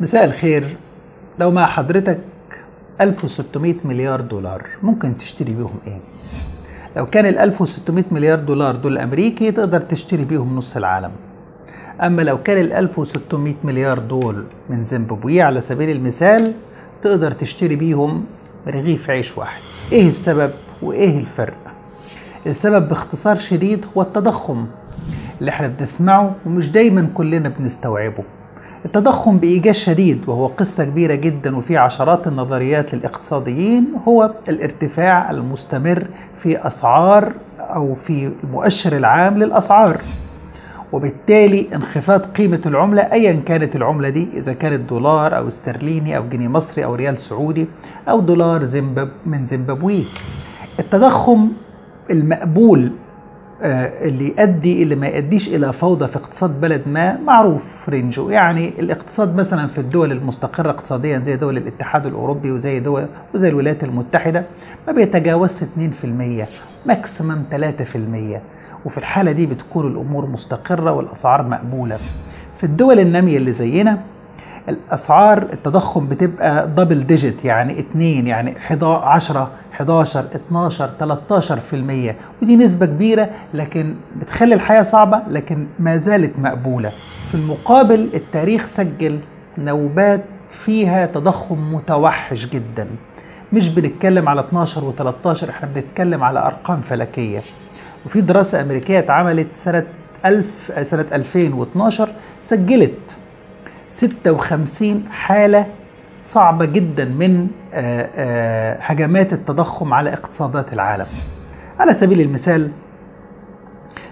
مساء الخير. لو مع حضرتك 1600 مليار دولار ممكن تشتري بيهم إيه؟ لو كان ال 1600 مليار دولار دول أمريكي تقدر تشتري بيهم نص العالم. أما لو كان ال 1600 مليار دول من زيمبابوي على سبيل المثال تقدر تشتري بيهم رغيف عيش واحد. إيه السبب وإيه الفرق؟ السبب باختصار شديد هو التضخم اللي إحنا بنسمعه ومش دايما كلنا بنستوعبه. التضخم بإيجاز شديد وهو قصة كبيرة جدا وفي عشرات النظريات للإقتصاديين هو الارتفاع المستمر في أسعار أو في المؤشر العام للأسعار. وبالتالي انخفاض قيمة العملة أيا كانت العملة دي إذا كانت دولار أو استرليني أو جنيه مصري أو ريال سعودي أو دولار زيمباب من زيمبابوي التضخم المقبول اللي يؤدي اللي ما يؤديش إلى فوضى في اقتصاد بلد ما معروف رينجو. يعني الاقتصاد مثلا في الدول المستقرة اقتصاديا زي دول الاتحاد الأوروبي وزي دول وزي الولايات المتحدة ما بيتجاوزش 2% maximum 3% وفي الحالة دي بتكون الأمور مستقرة والأسعار مقبولة. في الدول النامية اللي زينا الأسعار التضخم بتبقى double digit يعني 2 يعني 10 11 12 13% ودي نسبة كبيرة لكن بتخلي الحياة صعبة لكن ما زالت مقبولة. في المقابل التاريخ سجل نوبات فيها تضخم متوحش جدا. مش بنتكلم على 12 و13 إحنا بنتكلم على أرقام فلكية. وفي دراسة أمريكية اتعملت سنة 1000 سنة 2012 سجلت 56 حالة صعبة جدا من هجمات التضخم على اقتصادات العالم. على سبيل المثال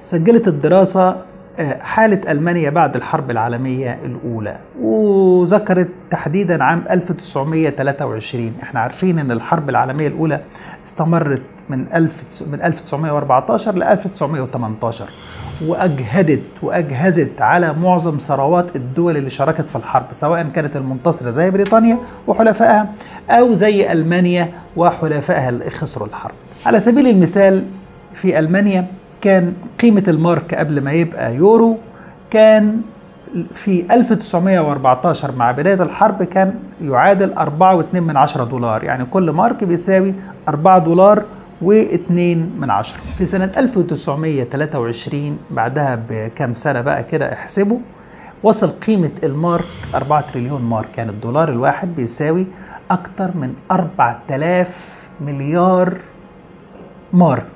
سجلت الدراسة حالة ألمانيا بعد الحرب العالمية الأولى وذكرت تحديدا عام 1923 إحنا عارفين إن الحرب العالمية الأولى استمرت من 1000 من 1914 ل 1918 وأجهدت وأجهزت على معظم ثروات الدول اللي شاركت في الحرب سواء كانت المنتصرة زي بريطانيا وحلفائها أو زي ألمانيا وحلفائها اللي خسروا الحرب. على سبيل المثال في ألمانيا كان قيمة المارك قبل ما يبقى يورو كان في 1914 مع بداية الحرب كان يعادل 4.2 من عشرة دولار. يعني كل مارك بيساوي 4 دولار واثنين من عشرة. في سنة 1923 بعدها بكم سنة بقى كده احسبوا وصل قيمة المارك 4 تريليون مارك. يعني الدولار الواحد بيساوي أكتر من 4000 مليار مارك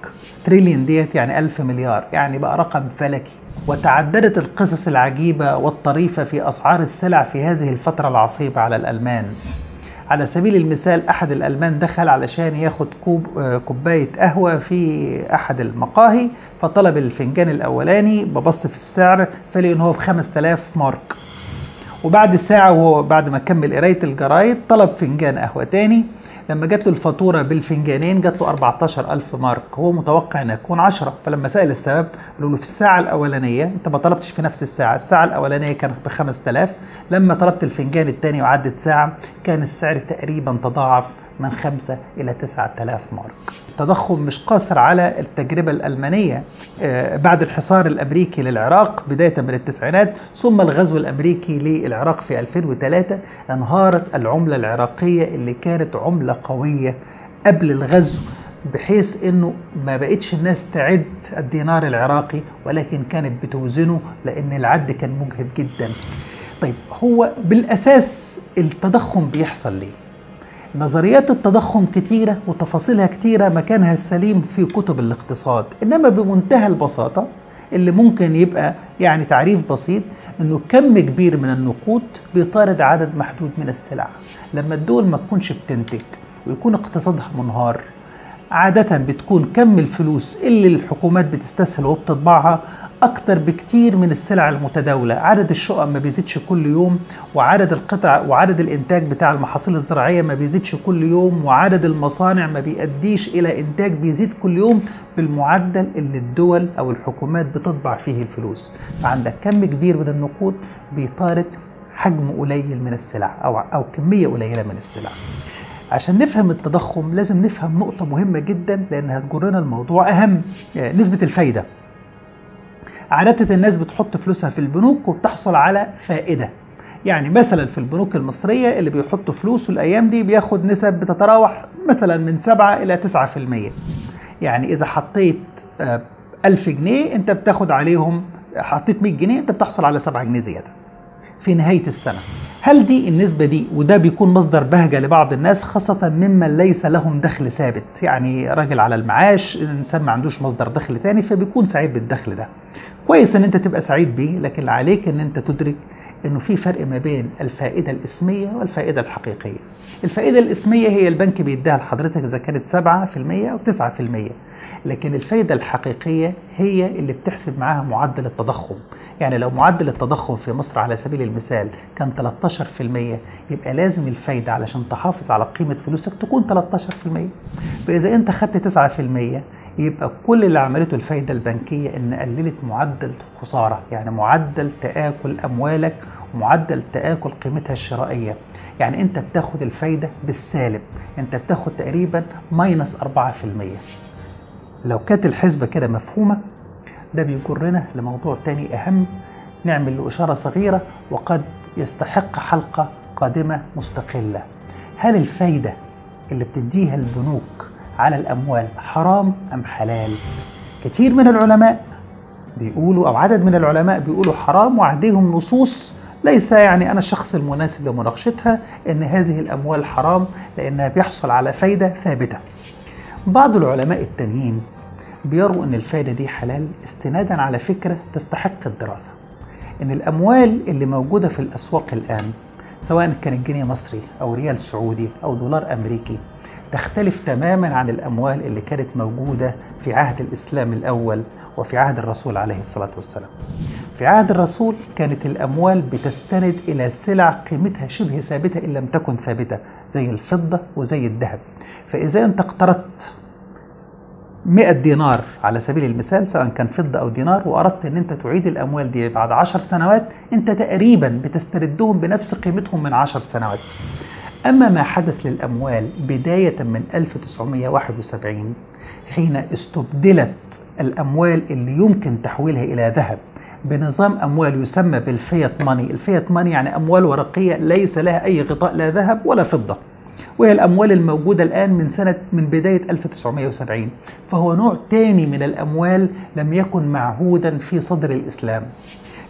تريليون ديت يعني ألف مليار. يعني بقى رقم فلكي. وتعددت القصص العجيبة والطريفة في أسعار السلع في هذه الفترة العصيبة على الألمان. على سبيل المثال أحد الألمان دخل علشان ياخد كوب كوباية قهوة في أحد المقاهي فطلب الفنجان الأولاني ببص في السعر فلقي إن هو ب 5000 مارك وبعد ساعة وهو بعد ما كمل قراية الجرايد طلب فنجان قهوة تاني. لما جات له الفاتورة بالفنجانين جات له 14000 مارك. هو متوقع ان يكون 10 فلما سأل السبب قالوا له في الساعة الأولانية. أنت ما طلبتش في نفس الساعة. الساعة الأولانية كانت ب 5000 لما طلبت الفنجان الثاني وعدت ساعة كان السعر تقريبا تضاعف من 5 إلى 9000 مارك التضخم مش قاصر على التجربة الألمانية بعد الحصار الأمريكي للعراق بداية من التسعينات ثم الغزو الأمريكي للعراق في 2003 انهارت العملة العراقية اللي كانت عملة قوية قبل الغزو بحيث إنه ما بقتش الناس تعد الدينار العراقي ولكن كانت بتوزنه لأن العد كان مجهد جدا. طيب هو بالأساس التضخم بيحصل ليه؟ نظريات التضخم كتيرة وتفاصيلها كتيرة مكانها السليم في كتب الاقتصاد. إنما بمنتهى البساطة اللي ممكن يبقى يعني تعريف بسيط إنه كم كبير من النقود بيطارد عدد محدود من السلع. لما الدول ما تكونش بتنتج ويكون اقتصادها منهار عادة بتكون كم الفلوس اللي الحكومات بتستسهل وبتطبعها أكتر بكتير من السلع المتداولة. عدد الشقق ما بيزيدش كل يوم وعدد القطع وعدد الإنتاج بتاع المحاصيل الزراعية ما بيزيدش كل يوم وعدد المصانع ما بيأديش إلى إنتاج بيزيد كل يوم بالمعدل اللي الدول أو الحكومات بتطبع فيه الفلوس. فعندك كم كبير من النقود بيطارد حجم قليل من السلع أو, أو كمية قليلة من السلع. عشان نفهم التضخم لازم نفهم نقطة مهمة جدا لأن هتجرنا الموضوع أهم نسبة الفايدة. عادة الناس بتحط فلوسها في البنوك وبتحصل على فائدة. يعني مثلا في البنوك المصرية اللي بيحطوا فلوسه الأيام دي بياخد نسب بتتراوح مثلا من 7 إلى 9% يعني إذا حطيت آه، 1000 جنيه أنت بتاخد عليهم حطيت 100 جنيه أنت بتحصل على 7 جنيه زيادة في نهاية السنة. هل دي النسبة دي وده بيكون مصدر بهجة لبعض الناس خاصة ممن ليس لهم دخل ثابت؟ يعني راجل على المعاش إنسان ما عندوش مصدر دخل تاني فبيكون سعيد بالدخل ده. كويس إن أنت تبقى سعيد بيه لكن عليك إن أنت تدرك إنه في فرق ما بين الفائدة الإسمية والفائدة الحقيقية. الفائدة الإسمية هي البنك بيديها لحضرتك إذا كانت 7% أو 9%. لكن الفائدة الحقيقية هي اللي بتحسب معاها معدل التضخم. يعني لو معدل التضخم في مصر على سبيل المثال كان 13% يبقى لازم الفايدة علشان تحافظ على قيمة فلوسك تكون 13%. فإذا أنت خدت 9% يبقى كل اللي عملته الفايدة البنكية إن قللت معدل خسارة يعني معدل تآكل أموالك ومعدل تآكل قيمتها الشرائية. يعني أنت بتاخد الفايدة بالسالب أنت بتاخد تقريبا ماينس 4% لو كانت الحسبة كده مفهومة ده بيجرنا لموضوع تاني أهم نعمل له إشارة صغيرة وقد يستحق حلقة قادمة مستقلة. هل الفايدة اللي بتديها البنوك على الأموال حرام أم حلال؟ كثير من العلماء بيقولوا أو عدد من العلماء بيقولوا حرام وعندهم نصوص ليس يعني أنا الشخص المناسب لمناقشتها أن هذه الأموال حرام لأنها بيحصل على فايدة ثابتة. بعض العلماء التانيين بيروا أن الفايدة دي حلال استنادا على فكرة تستحق الدراسة. أن الأموال اللي موجودة في الأسواق الآن سواء كان جنيه مصري أو ريال سعودي أو دولار أمريكي تختلف تماما عن الأموال اللي كانت موجودة في عهد الإسلام الأول وفي عهد الرسول عليه الصلاة والسلام. في عهد الرسول كانت الأموال بتستند إلى سلع قيمتها شبه ثابتة إن لم تكن ثابتة زي الفضة وزي الذهب. فإذا أنت اقترضت 100 دينار على سبيل المثال سواء كان فضة أو دينار وأردت أن أنت تعيد الأموال دي بعد عشر سنوات أنت تقريبا بتستردهم بنفس قيمتهم من عشر سنوات أما ما حدث للأموال بداية من 1971 حين استبدلت الأموال اللي يمكن تحويلها إلى ذهب بنظام أموال يسمى بالفيات ماني. الفيات ماني يعني أموال ورقية ليس لها أي غطاء لا ذهب ولا فضة. وهي الأموال الموجودة الآن من سنة من بداية 1970 فهو نوع تاني من الأموال لم يكن معهودا في صدر الإسلام.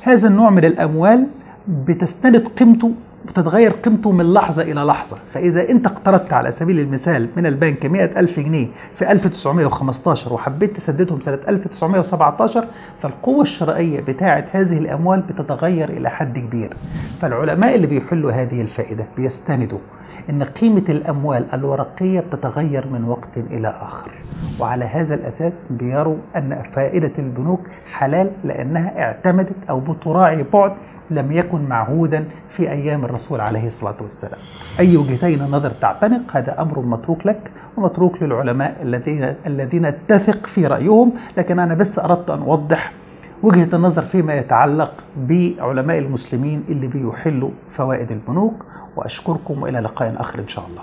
هذا النوع من الأموال بتستند قيمته بتتغير قيمته من لحظة إلى لحظة. فإذا أنت اقترضت على سبيل المثال من البنك 100 ألف جنيه في 1915 وحبيت تسددهم سنة 1917 فالقوة الشرائية بتاعة هذه الأموال بتتغير إلى حد كبير. فالعلماء اللي بيحلوا هذه الفائدة بيستندوا إن قيمة الأموال الورقية بتتغير من وقت إلى آخر وعلى هذا الأساس بيروا أن فائدة البنوك حلال لأنها اعتمدت أو بتراعي بعد لم يكن معهودا في أيام الرسول عليه الصلاة والسلام. أي وجهتين نظر تعتنق هذا أمر متروك لك ومتروك للعلماء الذين الذين تثق في رأيهم لكن أنا بس أردت أن أوضح وجهة النظر فيما يتعلق بعلماء المسلمين اللي بيحلوا فوائد البنوك وأشكركم وإلى لقاء آخر إن شاء الله.